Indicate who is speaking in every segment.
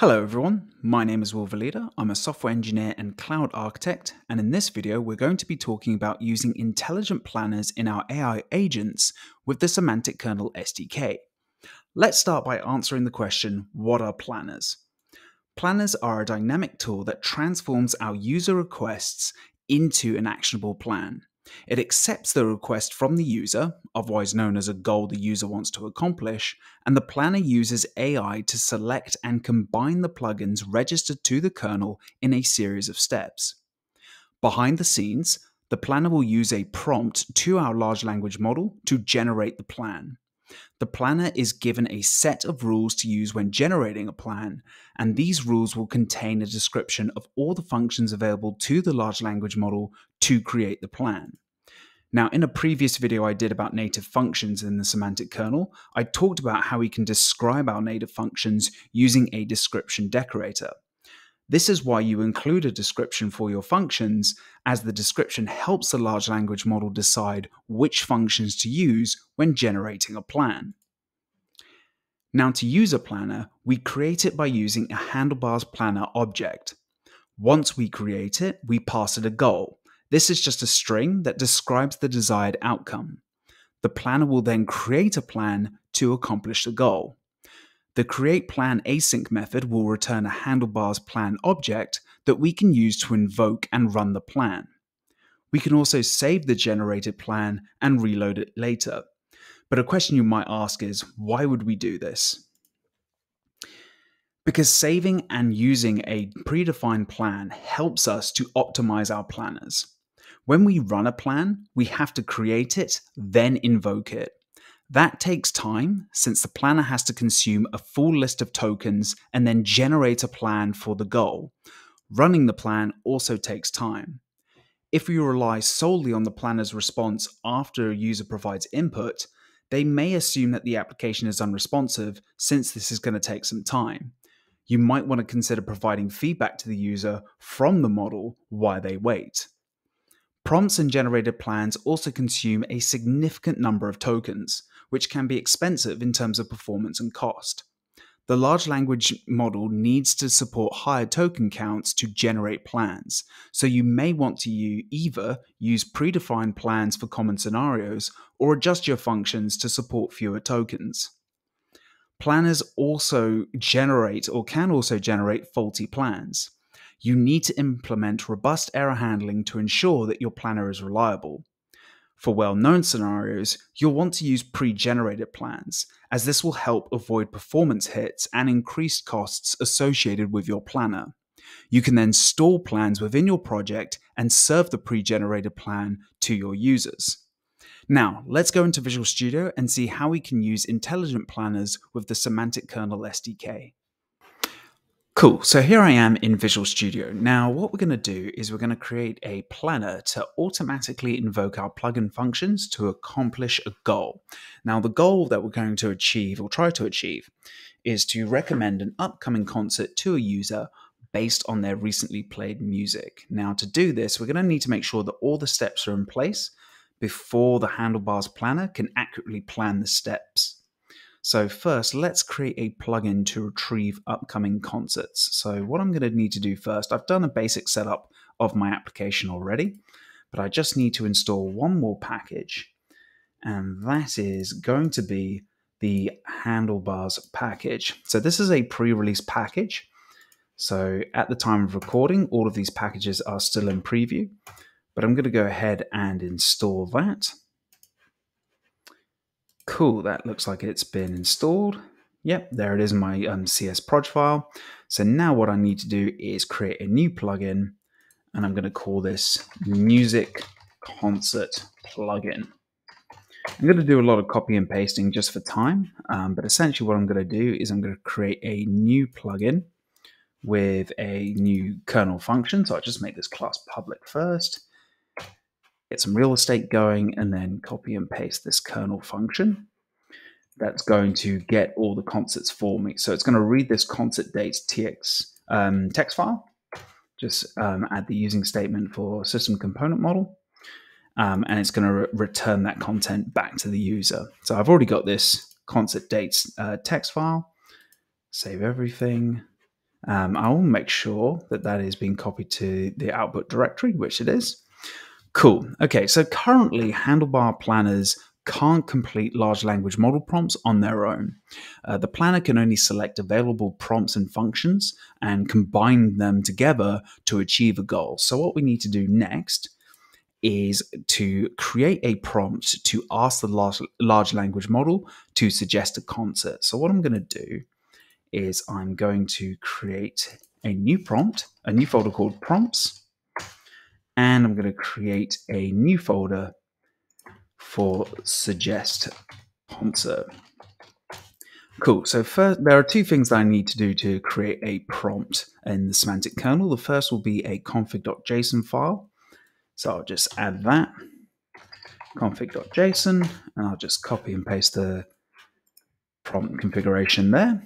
Speaker 1: Hello everyone, my name is Will Velida. I'm a software engineer and cloud architect, and in this video we're going to be talking about using intelligent planners in our AI agents with the Semantic Kernel SDK. Let's start by answering the question, what are planners? Planners are a dynamic tool that transforms our user requests into an actionable plan. It accepts the request from the user, otherwise known as a goal the user wants to accomplish, and the planner uses AI to select and combine the plugins registered to the kernel in a series of steps. Behind the scenes, the planner will use a prompt to our large language model to generate the plan. The planner is given a set of rules to use when generating a plan, and these rules will contain a description of all the functions available to the large language model to create the plan. Now, in a previous video I did about native functions in the semantic kernel, I talked about how we can describe our native functions using a description decorator. This is why you include a description for your functions, as the description helps the large language model decide which functions to use when generating a plan. Now, to use a planner, we create it by using a handlebars planner object. Once we create it, we pass it a goal. This is just a string that describes the desired outcome. The planner will then create a plan to accomplish the goal. The createPlan async method will return a handlebars plan object that we can use to invoke and run the plan. We can also save the generated plan and reload it later. But a question you might ask is why would we do this? Because saving and using a predefined plan helps us to optimize our planners. When we run a plan, we have to create it, then invoke it. That takes time since the planner has to consume a full list of tokens and then generate a plan for the goal. Running the plan also takes time. If we rely solely on the planner's response after a user provides input, they may assume that the application is unresponsive since this is going to take some time. You might want to consider providing feedback to the user from the model while they wait. Prompts and generated plans also consume a significant number of tokens which can be expensive in terms of performance and cost. The large language model needs to support higher token counts to generate plans, so you may want to either use predefined plans for common scenarios or adjust your functions to support fewer tokens. Planners also generate or can also generate faulty plans. You need to implement robust error handling to ensure that your planner is reliable. For well known scenarios, you'll want to use pre generated plans, as this will help avoid performance hits and increased costs associated with your planner. You can then store plans within your project and serve the pre generated plan to your users. Now, let's go into Visual Studio and see how we can use intelligent planners with the Semantic Kernel SDK. Cool, so here I am in Visual Studio. Now what we're going to do is we're going to create a planner to automatically invoke our plugin functions to accomplish a goal. Now the goal that we're going to achieve or try to achieve is to recommend an upcoming concert to a user based on their recently played music. Now to do this, we're going to need to make sure that all the steps are in place before the handlebars planner can accurately plan the steps so first, let's create a plugin to retrieve upcoming concerts. So what I'm going to need to do first, I've done a basic setup of my application already, but I just need to install one more package, and that is going to be the handlebars package. So this is a pre-release package. So at the time of recording, all of these packages are still in preview, but I'm going to go ahead and install that. Cool, that looks like it's been installed. Yep, there it is in my um, CS proj file. So now what I need to do is create a new plugin, and I'm going to call this Music Concert Plugin. I'm going to do a lot of copy and pasting just for time, um, but essentially what I'm going to do is I'm going to create a new plugin with a new kernel function. So I'll just make this class public first get some real estate going, and then copy and paste this kernel function. That's going to get all the concerts for me. So it's going to read this concert dates tx um, text file. Just um, add the using statement for system component model. Um, and it's going to re return that content back to the user. So I've already got this concert dates uh, text file. Save everything. Um, I'll make sure that that is being copied to the output directory, which it is. Cool. Okay, so currently handlebar planners can't complete large language model prompts on their own. Uh, the planner can only select available prompts and functions and combine them together to achieve a goal. So, what we need to do next is to create a prompt to ask the large, large language model to suggest a concert. So, what I'm going to do is I'm going to create a new prompt, a new folder called prompts, and I'm going to create a new folder for suggest concert. Cool. So first, there are two things that I need to do to create a prompt in the semantic kernel. The first will be a config.json file. So I'll just add that config.json, and I'll just copy and paste the prompt configuration there.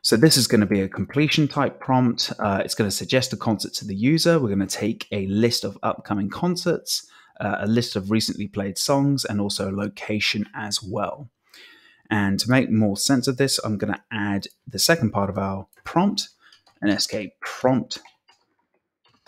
Speaker 1: So this is going to be a completion type prompt. Uh, it's going to suggest a concert to the user. We're going to take a list of upcoming concerts, uh, a list of recently played songs, and also a location as well. And to make more sense of this, I'm going to add the second part of our prompt, an SK prompt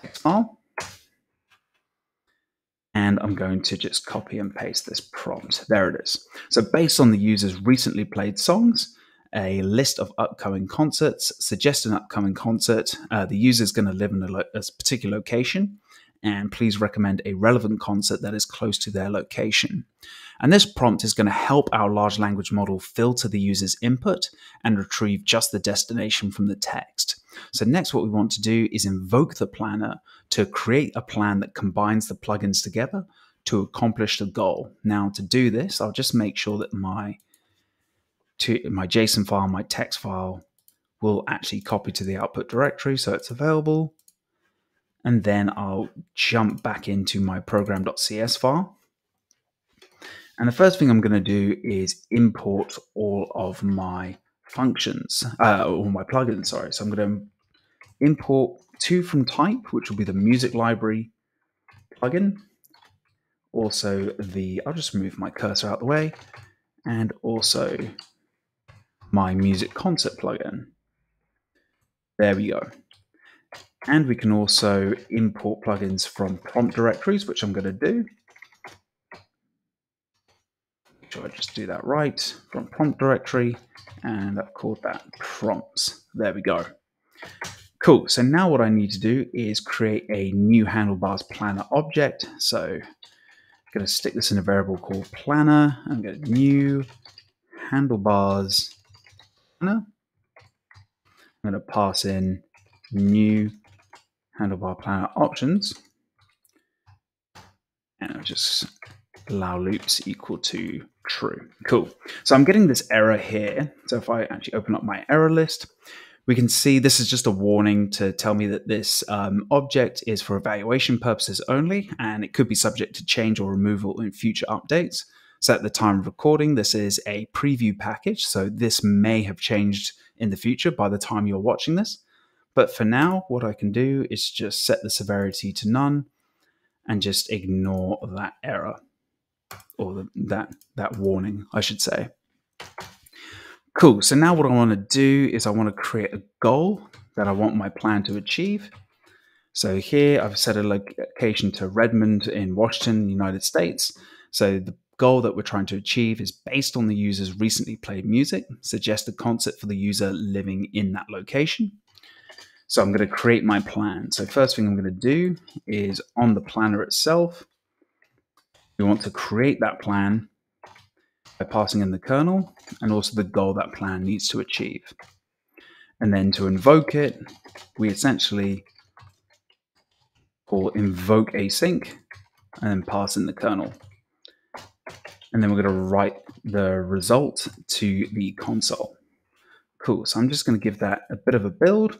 Speaker 1: text file. And I'm going to just copy and paste this prompt. There it is. So based on the user's recently played songs, a list of upcoming concerts, suggest an upcoming concert. Uh, the user is going to live in a, a, particular location, and please recommend a relevant concert that is close to their location. And this prompt is going to help our large language model filter the user's input and retrieve just the destination from the text. So, next, what we want to do is invoke the planner to create a plan that combines the plugins together to accomplish the goal. Now, to do this, I'll just make sure that my to my JSON file, my text file will actually copy to the output directory so it's available. And then I'll jump back into my program.cs file. And the first thing I'm going to do is import all of my functions, uh, all my plugins, sorry. So I'm going to import two from type, which will be the music library plugin. Also the, I'll just move my cursor out the way, and also my music concert plugin. There we go. And we can also import plugins from prompt directories, which I'm going to do. Make sure I just do that right from prompt directory, and I've called that prompts. There we go. Cool. So now what I need to do is create a new handlebars planner object. So I'm going to stick this in a variable called planner. I'm to new handlebars planner. I'm going to pass in new handlebar planner options and I'll just allow loops equal to true. Cool. So I'm getting this error here. So if I actually open up my error list, we can see this is just a warning to tell me that this um, object is for evaluation purposes only, and it could be subject to change or removal in future updates. So at the time of recording, this is a preview package. So this may have changed in the future by the time you're watching this. But for now, what I can do is just set the severity to none and just ignore that error or the, that, that warning, I should say. Cool. So now what I want to do is I want to create a goal that I want my plan to achieve. So here I've set a location to Redmond in Washington, United States. So the goal that we're trying to achieve is based on the user's recently played music, suggest a concert for the user living in that location. So I'm going to create my plan. So first thing I'm going to do is on the planner itself, we want to create that plan by passing in the kernel and also the goal that plan needs to achieve. And then to invoke it, we essentially call invoke async and then pass in the kernel and then we're going to write the result to the console. Cool, so I'm just going to give that a bit of a build.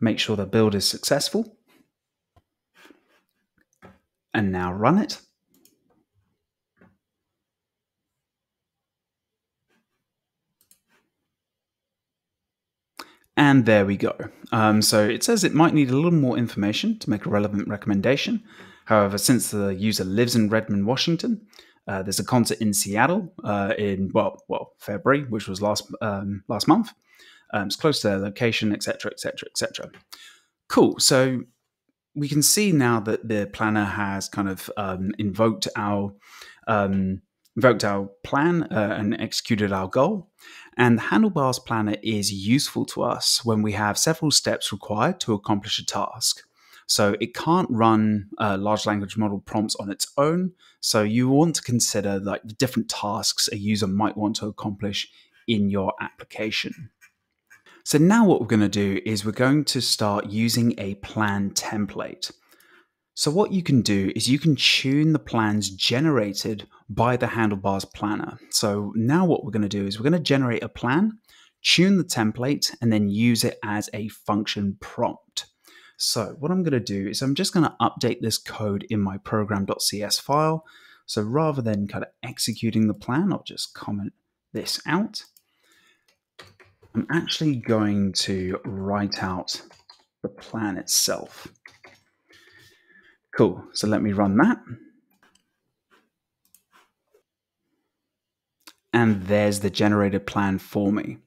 Speaker 1: Make sure the build is successful. And now run it. And there we go. Um, so it says it might need a little more information to make a relevant recommendation. However, since the user lives in Redmond, Washington, uh, there's a concert in Seattle uh, in well, well February, which was last um, last month. um, it's close to their location, etc., etc., etc. Cool. So we can see now that the planner has kind of um, invoked our um, invoked our plan uh, and executed our goal. And the handlebars planner is useful to us when we have several steps required to accomplish a task. So it can't run uh, large language model prompts on its own. So you want to consider like the different tasks a user might want to accomplish in your application. So now what we're going to do is we're going to start using a plan template. So what you can do is you can tune the plans generated by the handlebars planner. So now what we're going to do is we're going to generate a plan, tune the template, and then use it as a function prompt. So what I'm going to do is I'm just going to update this code in my program.cs file. So rather than kind of executing the plan, I'll just comment this out. I'm actually going to write out the plan itself. Cool. So let me run that. And there's the generated plan for me.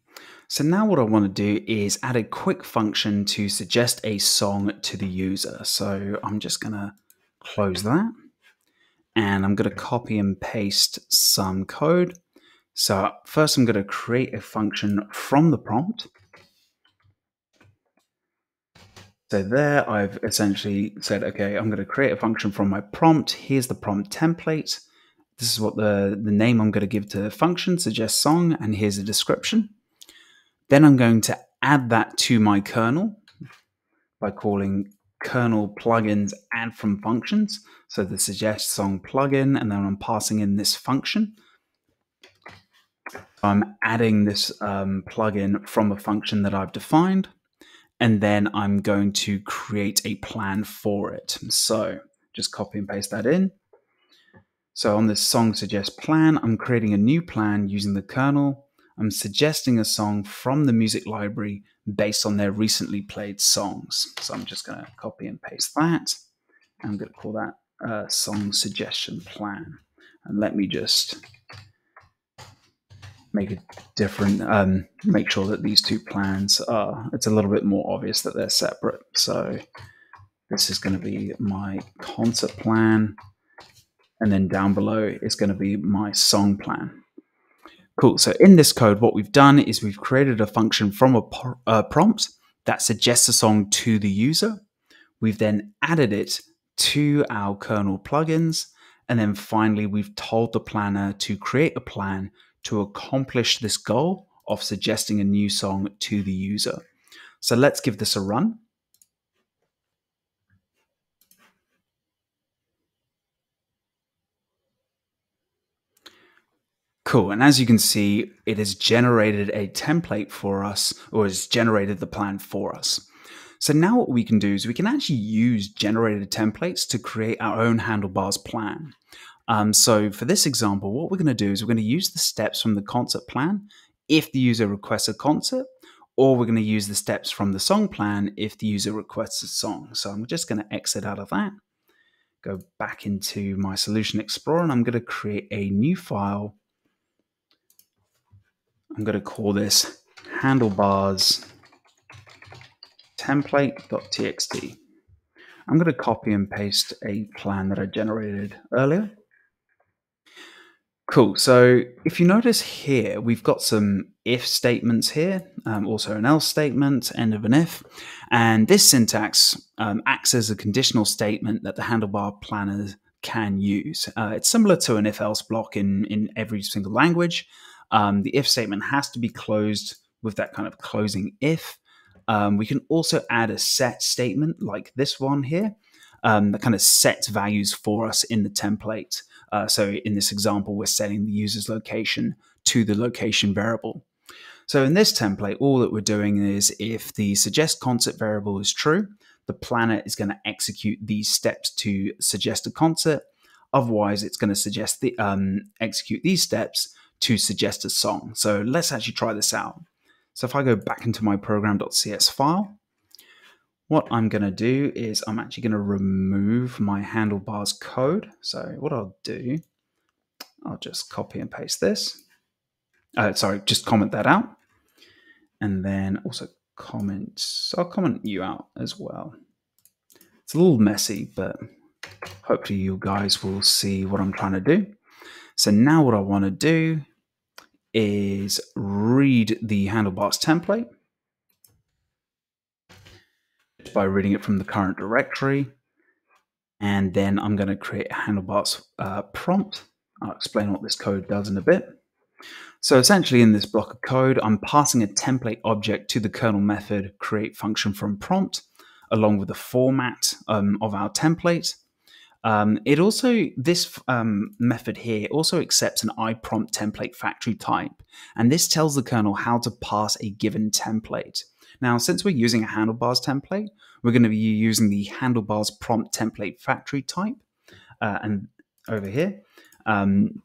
Speaker 1: So now what I want to do is add a quick function to suggest a song to the user. So I'm just going to close that. And I'm going to copy and paste some code. So first I'm going to create a function from the prompt. So there I've essentially said, okay, I'm going to create a function from my prompt. Here's the prompt template. This is what the, the name I'm going to give to the function, suggest song, and here's a description. Then I'm going to add that to my kernel by calling kernel plugins add from functions. So the suggest song plugin, and then I'm passing in this function. I'm adding this um, plugin from a function that I've defined, and then I'm going to create a plan for it. So just copy and paste that in. So on this song suggest plan, I'm creating a new plan using the kernel. I'm suggesting a song from the music library based on their recently played songs. So I'm just going to copy and paste that. I'm going to call that uh, song suggestion plan. And let me just make it different, um, make sure that these two plans are, it's a little bit more obvious that they're separate. So this is going to be my concert plan. And then down below is going to be my song plan. Cool. So in this code, what we've done is we've created a function from a, a prompt that suggests a song to the user. We've then added it to our kernel plugins. And then finally, we've told the planner to create a plan to accomplish this goal of suggesting a new song to the user. So let's give this a run. Cool. And as you can see, it has generated a template for us, or has generated the plan for us. So now what we can do is we can actually use generated templates to create our own handlebars plan. Um, so for this example, what we're going to do is we're going to use the steps from the concert plan if the user requests a concert, or we're going to use the steps from the song plan if the user requests a song. So I'm just going to exit out of that, go back into my Solution Explorer, and I'm going to create a new file. I'm going to call this handlebars template.txt. I'm going to copy and paste a plan that I generated earlier. Cool. So if you notice here, we've got some if statements here, um, also an else statement, end of an if. And this syntax um, acts as a conditional statement that the handlebar planner can use. Uh, it's similar to an if else block in, in every single language. Um, the if statement has to be closed with that kind of closing if. Um, we can also add a set statement like this one here um, that kind of sets values for us in the template. Uh, so in this example, we're setting the user's location to the location variable. So in this template, all that we're doing is if the suggest concert variable is true, the planner is going to execute these steps to suggest a concert. Otherwise, it's going to suggest the um, execute these steps to suggest a song. So let's actually try this out. So if I go back into my program.cs file, what I'm going to do is I'm actually going to remove my handlebars code. So what I'll do, I'll just copy and paste this. Uh, sorry, just comment that out. and then also comment. So I'll comment you out as well. It's a little messy, but hopefully you guys will see what I'm trying to do. So now what I want to do is read the handlebars template by reading it from the current directory. And then I'm going to create a handlebars uh, prompt. I'll explain what this code does in a bit. So essentially in this block of code, I'm passing a template object to the kernel method create function from prompt along with the format um, of our template. Um, it also, this um, method here also accepts an iPrompt template factory type, and this tells the kernel how to pass a given template. Now, since we're using a handlebars template, we're going to be using the handlebars prompt template factory type, uh, and over here, um,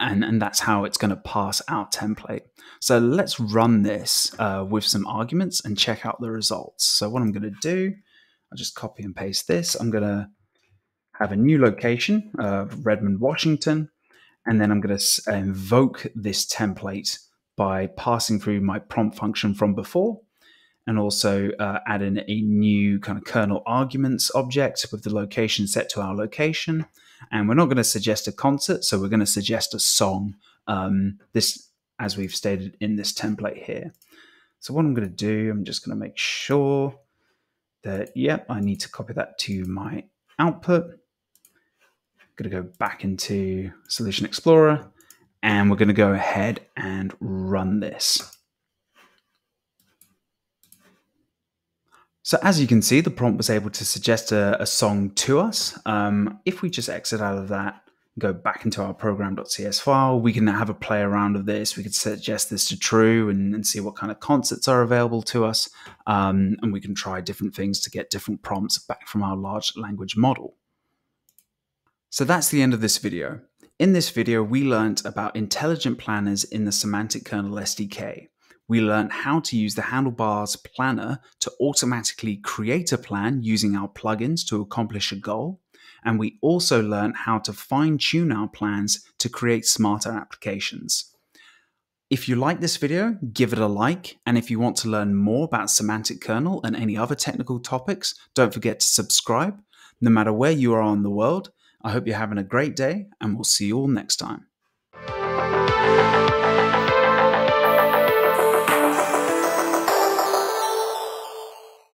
Speaker 1: and, and that's how it's going to pass our template. So let's run this uh, with some arguments and check out the results. So what I'm going to do, I'll just copy and paste this. I'm going to have a new location of Redmond, Washington, and then I'm going to invoke this template by passing through my prompt function from before and also uh, add in a new kind of kernel arguments object with the location set to our location. And we're not going to suggest a concert, so we're going to suggest a song. Um, this, as we've stated in this template here. So what I'm going to do, I'm just going to make sure that, yep, I need to copy that to my output. I'm going to go back into Solution Explorer, and we're going to go ahead and run this. So as you can see, the prompt was able to suggest a, a song to us. Um, if we just exit out of that, go back into our program.cs file, we can have a play around of this. We could suggest this to true and, and see what kind of concerts are available to us. Um, and we can try different things to get different prompts back from our large language model. So that's the end of this video. In this video, we learned about intelligent planners in the Semantic Kernel SDK we learned how to use the Handlebars Planner to automatically create a plan using our plugins to accomplish a goal. And we also learned how to fine tune our plans to create smarter applications. If you like this video, give it a like. And if you want to learn more about semantic kernel and any other technical topics, don't forget to subscribe. No matter where you are in the world, I hope you're having a great day and we'll see you all next time.